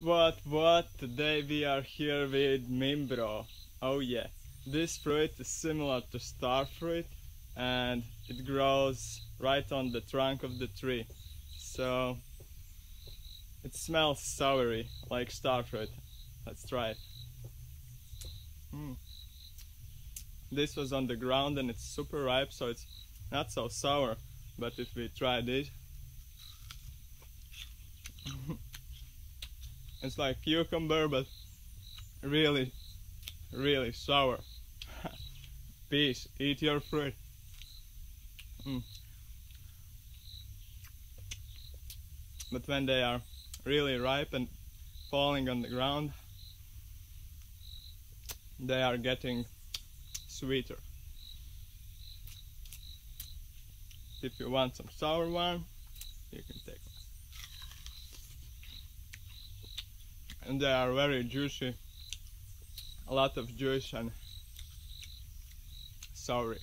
What what? Today we are here with Mimbro. Oh yeah. This fruit is similar to star fruit and it grows right on the trunk of the tree. So it smells soury like star fruit. Let's try it. Mm. This was on the ground and it's super ripe so it's not so sour. But if we try this It's like cucumber, but really, really sour. Peace, eat your fruit. Mm. But when they are really ripe and falling on the ground, they are getting sweeter. If you want some sour one, you can take one. And they are very juicy. A lot of juice and soury